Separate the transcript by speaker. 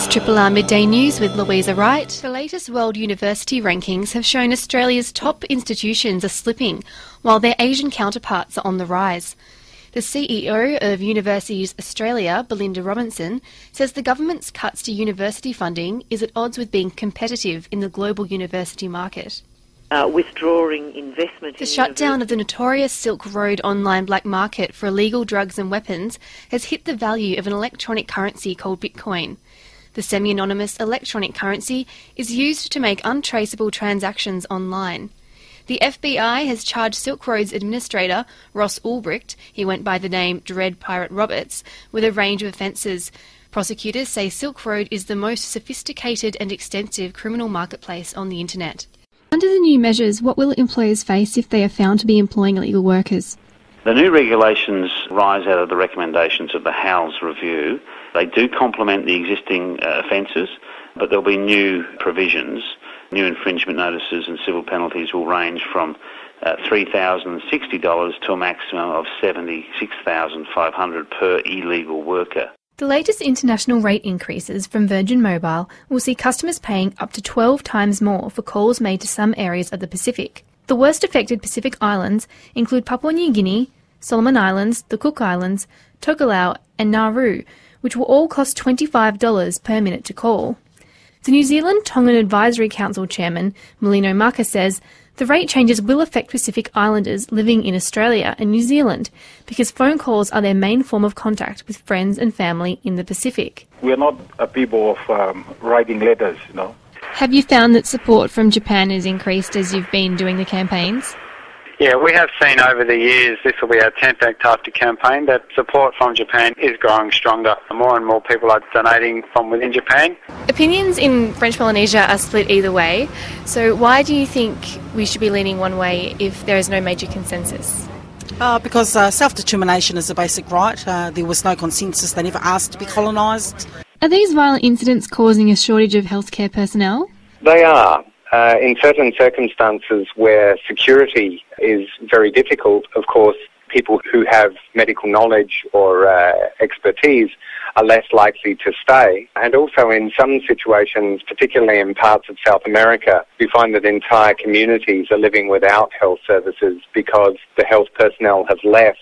Speaker 1: is Triple R Midday News with Louisa Wright. The latest world university rankings have shown Australia's top institutions are slipping, while their Asian counterparts are on the rise. The CEO of Universities Australia, Belinda Robinson, says the government's cuts to university funding is at odds with being competitive in the global university market.
Speaker 2: Uh, withdrawing investment.
Speaker 1: The shutdown of the notorious Silk Road online black market for illegal drugs and weapons has hit the value of an electronic currency called Bitcoin. The semi anonymous electronic currency is used to make untraceable transactions online. The FBI has charged Silk Road's administrator, Ross Ulbricht, he went by the name Dread Pirate Roberts, with a range of offences. Prosecutors say Silk Road is the most sophisticated and extensive criminal marketplace on the internet.
Speaker 3: Under the new measures, what will employers face if they are found to be employing illegal workers?
Speaker 4: The new regulations rise out of the recommendations of the Howells Review. They do complement the existing uh, offences, but there'll be new provisions. New infringement notices and civil penalties will range from uh, $3,060 to a maximum of $76,500 per illegal worker.
Speaker 3: The latest international rate increases from Virgin Mobile will see customers paying up to 12 times more for calls made to some areas of the Pacific. The worst affected Pacific islands include Papua New Guinea, Solomon Islands, the Cook Islands, Tokelau, and Nauru, which will all cost $25 per minute to call. The New Zealand Tongan Advisory Council chairman, Melino Maka, says the rate changes will affect Pacific Islanders living in Australia and New Zealand because phone calls are their main form of contact with friends and family in the Pacific.
Speaker 5: We're not a people of um, writing letters, you know.
Speaker 3: Have you found that support from Japan has increased as you've been doing the campaigns?
Speaker 6: Yeah, we have seen over the years, this will be our 10th Antarctic campaign, that support from Japan is growing stronger. More and more people are donating from within Japan.
Speaker 3: Opinions in French Polynesia are split either way, so why do you think we should be leaning one way if there is no major consensus?
Speaker 7: Uh, because uh, self determination is a basic right. Uh, there was no consensus, they never asked to be colonised.
Speaker 3: Are these violent incidents causing a shortage of healthcare personnel?
Speaker 8: They are. Uh, in certain circumstances where security is very difficult, of course, people who have medical knowledge or uh, expertise are less likely to stay. And also in some situations, particularly in parts of South America, we find that entire communities are living without health services because the health personnel have left